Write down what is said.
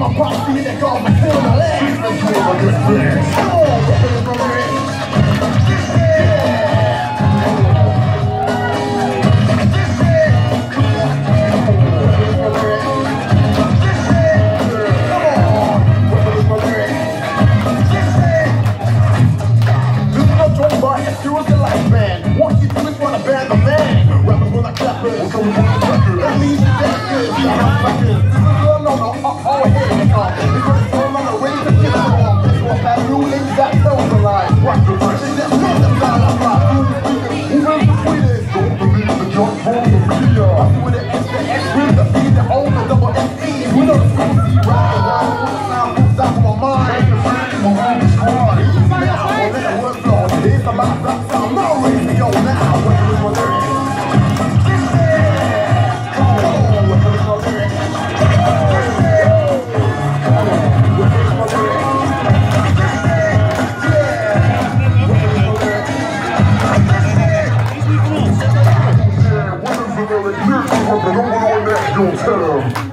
my props, see that golf, I feel my legs. Michael